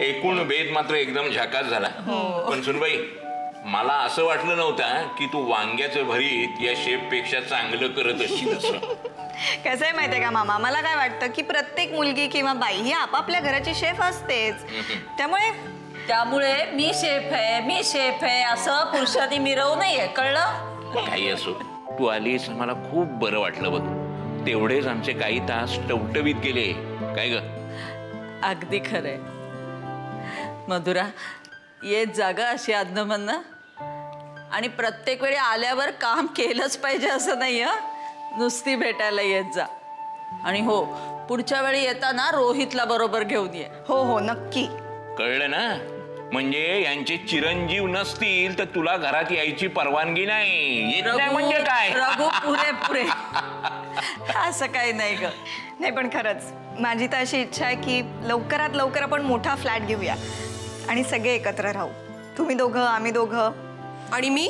एकूण भेद मात्र एकदम झकास झाला. पण सुनबाई मला असं वाटलं नव्हतं की तू वांग्याचं भरीत या शेफपेक्षा चांगलं करत असशील असं कसं आहे माहितीये का मामा? मला काय वाटतं की प्रत्येक मुलगी किंवा बाई ही आपापल्या घराची शेफ असतेच. त्यामुळे? त्यामुळे मी शेफ आहे मी शेफ आहे असं पुरुषांनी मिरवू नये कळलं? काही असो. तू आलीस मला खूप बरं वाटलं बघ. तेवढेच आमचे काही तास टवटवीत गेले. काय ग? अगदी खरंय. मधुरा येत जागा अशी आदनमधनं आणि प्रत्येक वेळी आल्यावर काम केलंच पाहिजे असं नाही हं? नुसती भेटायला येत जा. आणि हो पुढच्या वेळी येताना रोहितला बरोबर घेऊन ये. हो हो नक्की. कळलं ना? म्हणजे यांचे चिरंजीव नसतील तर तुला घरात यायची परवानगी नाही. म्हणजे काय? रघु पुरे पुरे. असं काही नाही ग. नाही पण खरंच माझी तर अशी इच्छा आहे की लवकरात लवकर आपण मोठा फ्लॅट घेऊया. आणि सगळे एकत्र राहू. तुम्ही दोघं आम्ही दोघं. आणि मी?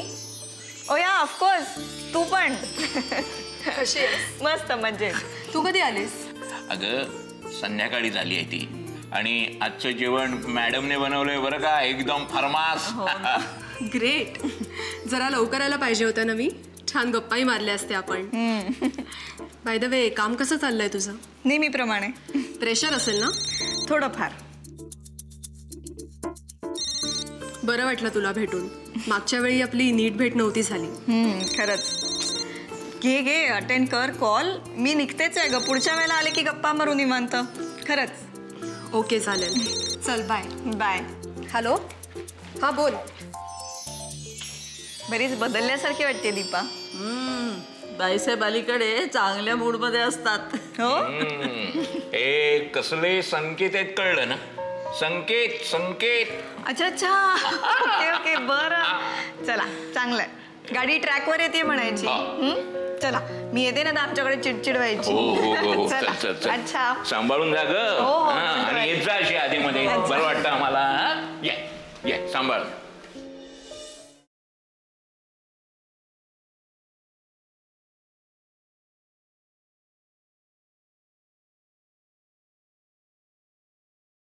ओ या ऑफकोर्स तू पण? मस्त म्हणजे तू कधी आलीस? अगं संध्याकाळी झाली आहे ती. आणि आजचं जेवण मॅडमने बनवलंय बरं का? एकदम फरमास. ग्रेट जरा लवकर यायला पाहिजे होतं ना मी? छान गप्पाही मारल्या असत्या आपण. बाय द वे काम कसं चाललंय तुझं? नेहमीप्रमाणे. प्रेशर असेल ना? थोडंफार. बरं वाटलं तुला भेटून. मागच्या वेळी आपली नीट भेट नव्हती झाली. हम्म, खरंच. घे घे अटेंड कर कॉल मी निघतेच आहे ग. पुढच्या वेळेला आले की गप्पा मारू निवांत. खरंच. ओके चालेल. चल बाय बाय हॅलो हां बोल. बरीच बदलल्यासारखी वाटते दीपा. हम्म, बाईसाहेब अलीकडे चांगल्या मूडमध्ये असतात. हो. हे कसले संकेत आहेत कळलं ना? संकेत संकेत. अच्छा अच्छा. ओके ओके बरं. चला चांगलंय गाडी ट्रॅकवर येते म्हणायची. हम्म? चला मी येते ना आमच्याकडे चिडचिड व्हायची हो हो हो. चला. अच्छा. सांभाळून जा ग. आणि येत जा अशी आधीमध्ये अच्छा. बरं वाटतं आम्हाला सांभाळ.